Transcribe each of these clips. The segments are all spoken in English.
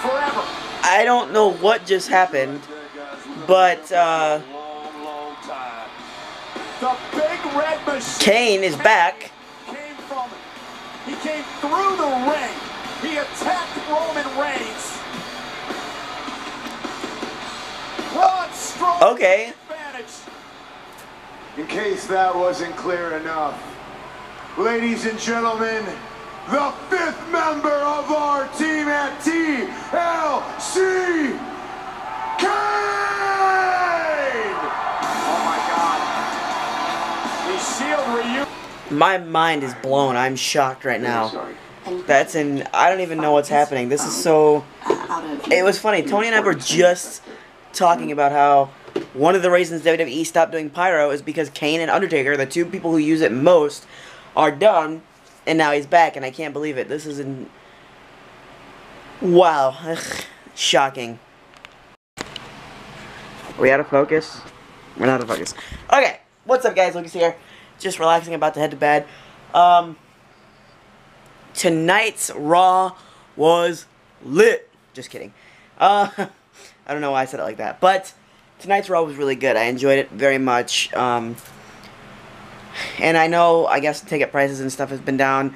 forever. I don't know what just happened, but uh, The big red machine. Kane is back. Came from. He came through the ring. He attacked Roman Reigns. Okay. In case that wasn't clear enough, ladies and gentlemen, the fifth member of our team at Kane! Oh my God. The Shield reunion. my mind is blown. I'm shocked right now. That's in. I don't even know what's happening. This is so. It was funny. Tony and I were just talking about how one of the reasons WWE stopped doing pyro is because Kane and Undertaker, the two people who use it most, are done, and now he's back, and I can't believe it. This is in. Wow, Ugh. shocking. Are we out of focus? We're not out of focus. Okay, what's up, guys? Lucas here. Just relaxing, about to head to bed. Um, tonight's Raw was lit. Just kidding. Uh, I don't know why I said it like that, but tonight's Raw was really good. I enjoyed it very much. Um, and I know, I guess ticket prices and stuff has been down,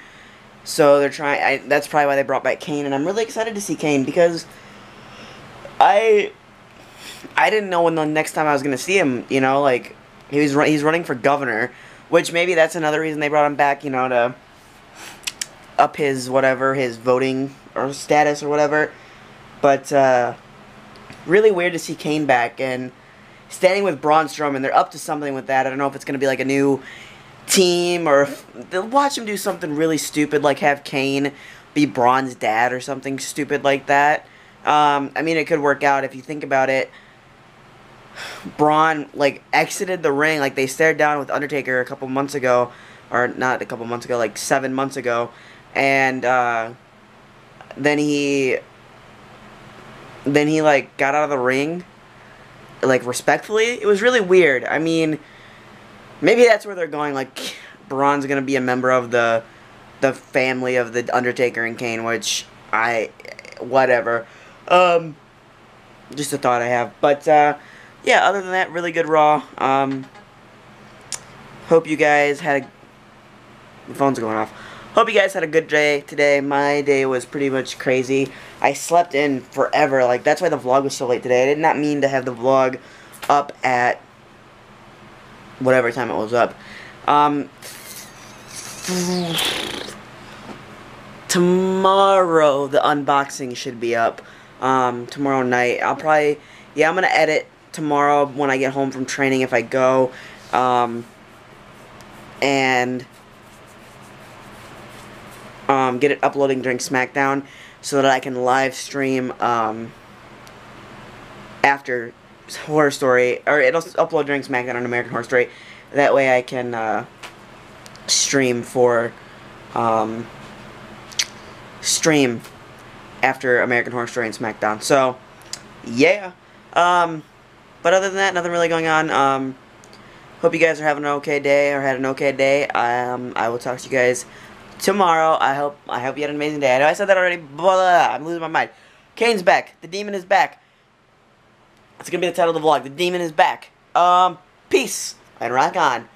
so they're trying. That's probably why they brought back Kane, and I'm really excited to see Kane because I I didn't know when the next time I was gonna see him. You know, like he was he's running for governor, which maybe that's another reason they brought him back. You know, to up his whatever his voting or status or whatever. But uh, really weird to see Kane back and standing with Braun Strowman. They're up to something with that. I don't know if it's gonna be like a new team or watch him do something really stupid like have Kane be Braun's dad or something stupid like that. Um, I mean, it could work out if you think about it. Braun like exited the ring like they stared down with Undertaker a couple months ago, or not a couple months ago, like seven months ago, and uh, then he then he like got out of the ring like respectfully. It was really weird. I mean, maybe that's where they're going. Like Braun's gonna be a member of the the family of the Undertaker and Kane, which I whatever. Um, just a thought I have, but uh, yeah. Other than that, really good Raw. Um, hope you guys had. A, the phone's going off. Hope you guys had a good day today. My day was pretty much crazy. I slept in forever. Like that's why the vlog was so late today. I did not mean to have the vlog up at whatever time it was up. Um, tomorrow the unboxing should be up. Um, tomorrow night. I'll probably yeah I'm gonna edit tomorrow when I get home from training if I go. Um, and um, get it uploading during SmackDown so that I can live stream um, after Horror Story, or it'll upload during SmackDown on American Horror Story. That way I can uh, stream for um, stream after American Horror Story and SmackDown. So yeah. Um, but other than that, nothing really going on. Um, hope you guys are having an okay day or had an okay day. Um, I will talk to you guys tomorrow. I hope I hope you had an amazing day. I know I said that already. Blah. I'm losing my mind. Kane's back. The demon is back. It's gonna be the title of the vlog. The demon is back. Um, peace and rock on.